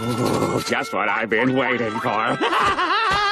Ooh, just what I've been waiting for.